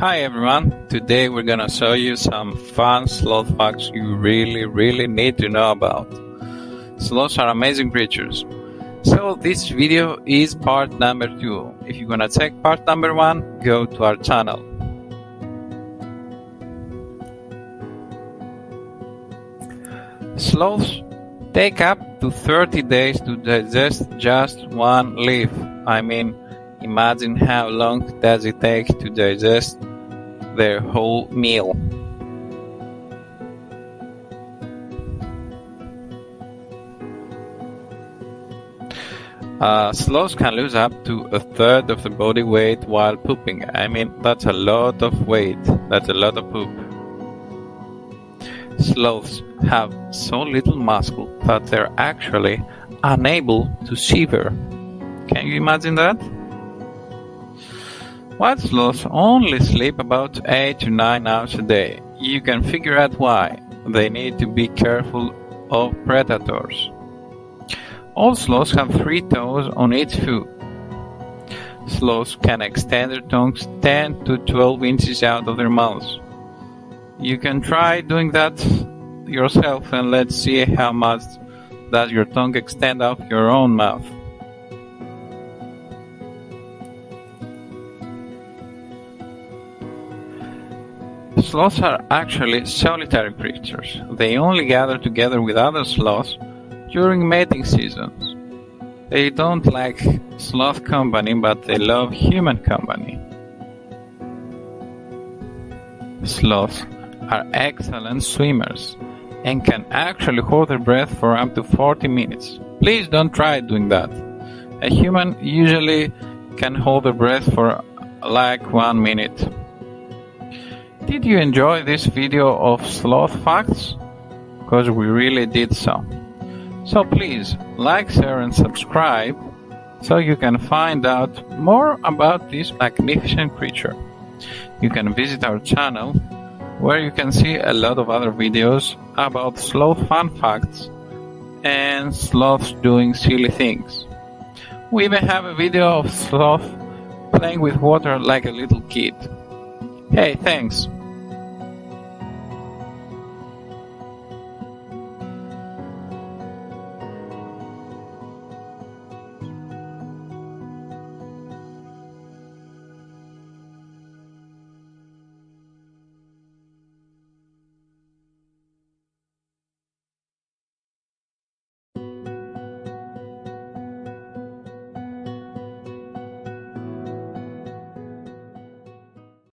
Hi everyone, today we're gonna show you some fun sloth facts you really really need to know about. Sloths are amazing creatures. So this video is part number 2. If you're gonna check part number 1, go to our channel. Sloths take up to 30 days to digest just one leaf. I mean, imagine how long does it take to digest their whole meal. Uh, sloths can lose up to a third of the body weight while pooping. I mean, that's a lot of weight. That's a lot of poop. Sloths have so little muscle that they're actually unable to shiver. Can you imagine that? White sloths only sleep about 8 to 9 hours a day. You can figure out why. They need to be careful of predators. All sloths have three toes on each foot. Sloths can extend their tongues 10 to 12 inches out of their mouths. You can try doing that yourself and let's see how much does your tongue extend out of your own mouth. Sloths are actually solitary creatures. They only gather together with other sloths during mating seasons. They don't like sloth company, but they love human company. Sloths are excellent swimmers and can actually hold their breath for up to 40 minutes. Please don't try doing that. A human usually can hold their breath for like one minute. Did you enjoy this video of sloth facts? Because we really did so. So please like, share and subscribe so you can find out more about this magnificent creature. You can visit our channel where you can see a lot of other videos about sloth fun facts and sloths doing silly things. We even have a video of sloth playing with water like a little kid. Hey, thanks.